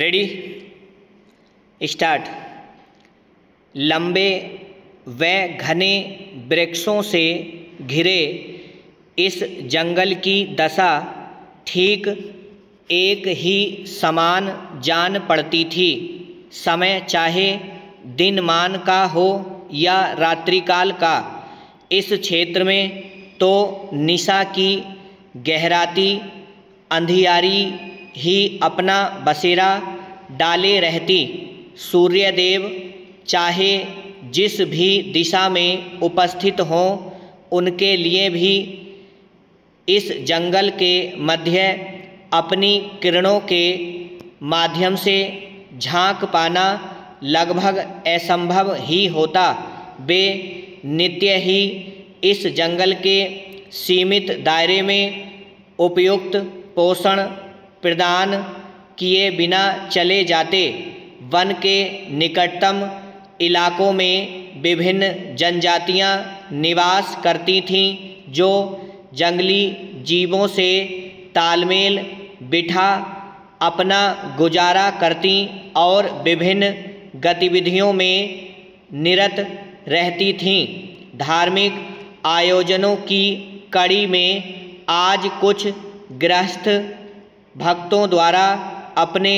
Ready start लंबे व घने वृक्षों से घिरे इस जंगल की दशा ठीक एक ही समान जान पड़ती थी। समय चाहे दिन मान का हो या रात्रिकाल का, इस क्षेत्र में तो निशा की गहराती, अंधियारी ही अपना बसेरा डाले रहती। सूर्यदेव, चाहे जिस भी दिशा में उपस्थित हों, उनके लिए भी इस जंगल के मध्य अपनी किरणों के माध्यम से झाँक पाना लगभग असंभव ही होता। वे नित्य ही इस जंगल के सीमित दायरे में उपयुक्त पोषण प्रदान किए बिना चले जाते। वन के निकटतम इलाकों में विभिन्न जनजातियाँ निवास करती थीं, जो जंगली जीवों से तालमेल बिठा अपना गुजारा करती और विभिन्न गतिविधियों में निरत रहती थीं। धार्मिक आयोजनों की कड़ी में आज कुछ गृहस्थ भक्तों द्वारा अपने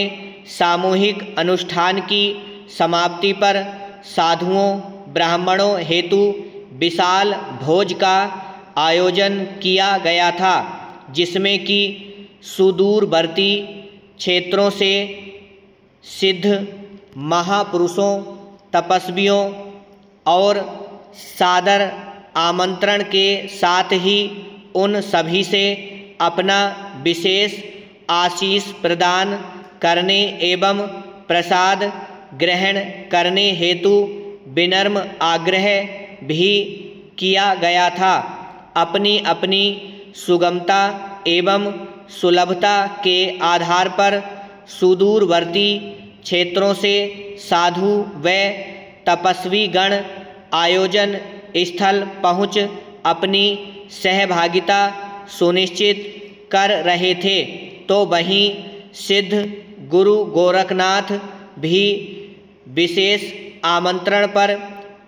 सामूहिक अनुष्ठान की समाप्ति पर साधुओं, ब्राह्मणों हेतु विशाल भोज का आयोजन किया गया था, जिसमें कि सुदूरवर्ती क्षेत्रों से सिद्ध महापुरुषों, तपस्वियों और सादर आमंत्रण के साथ ही उन सभी से अपना विशेष आशीष प्रदान, करने एवं प्रसाद, ग्रहण करने हेतु विनम्र आग्रह भी किया गया था। अपनी अपनी सुगमता एवं सुलभता के आधार पर सुदूरवर्ती क्षेत्रों से साधु व तपस्वी गण आयोजन स्थल पहुँच अपनी सहभागिता सुनिश्चित कर रहे थे। तो वहीं सिद्ध गुरु गोरखनाथ भी विशेष आमंत्रण पर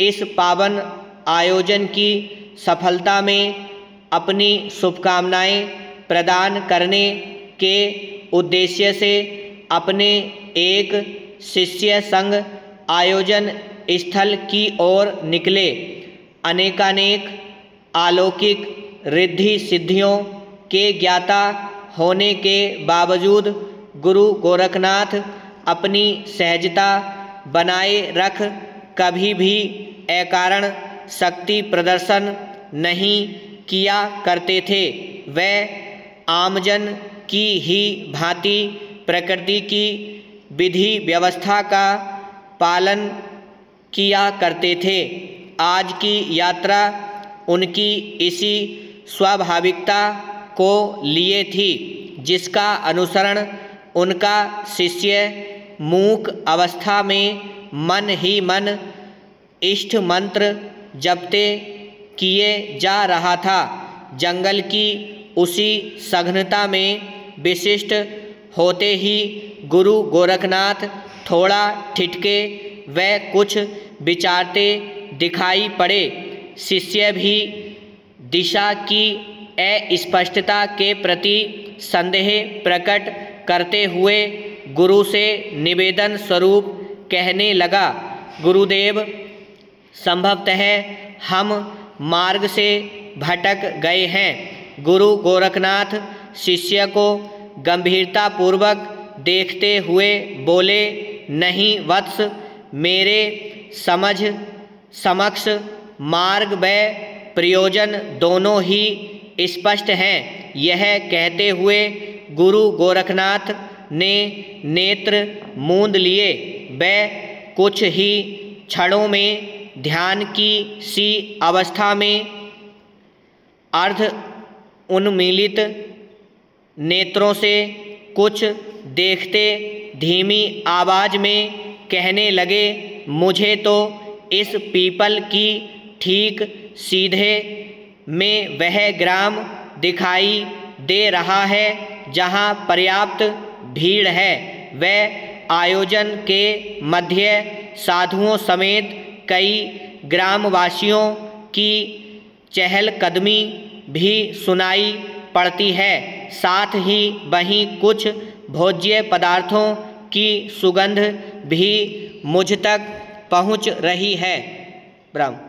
इस पावन आयोजन की सफलता में अपनी शुभकामनाएँ प्रदान करने के उद्देश्य से अपने एक शिष्य संघ आयोजन स्थल की ओर निकले। अनेकानेक अलौकिक रिद्धि सिद्धियों के ज्ञाता होने के बावजूद गुरु गोरखनाथ अपनी सहजता बनाए रख कभी भी अकारण शक्ति प्रदर्शन नहीं किया करते थे। वह आमजन की ही भांति प्रकृति की विधि व्यवस्था का पालन किया करते थे। आज की यात्रा उनकी इसी स्वाभाविकता को लिए थी, जिसका अनुसरण उनका शिष्य मूक अवस्था में मन ही मन इष्ट मंत्र जपते किए जा रहा था। जंगल की उसी सघनता में विशिष्ट होते ही गुरु गोरखनाथ थोड़ा ठिठके व कुछ विचारते दिखाई पड़े। शिष्य भी दिशा की अस्पष्टता के प्रति संदेह प्रकट करते हुए गुरु से निवेदन स्वरूप कहने लगा, गुरुदेव, संभवतः हम मार्ग से भटक गए हैं। गुरु गोरखनाथ शिष्य को गंभीरतापूर्वक देखते हुए बोले, नहीं वत्स, मेरे समझ, समक्ष मार्ग व प्रयोजन दोनों ही स्पष्ट हैं। यह कहते हुए गुरु गोरखनाथ ने नेत्र मूंद लिए। व कुछ ही क्षणों में ध्यान की सी अवस्था में अर्ध उन्मीलित नेत्रों से कुछ देखते धीमी आवाज़ में कहने लगे, मुझे तो इस पीपल की ठीक सीधे में वह ग्राम दिखाई दे रहा है जहाँ पर्याप्त भीड़ है। वह आयोजन के मध्य साधुओं समेत कई ग्रामवासियों की चहलकदमी भी सुनाई पड़ती है। साथ ही वहीं कुछ भोज्य पदार्थों की सुगंध भी मुझ तक पहुँच रही है। ब्रह्म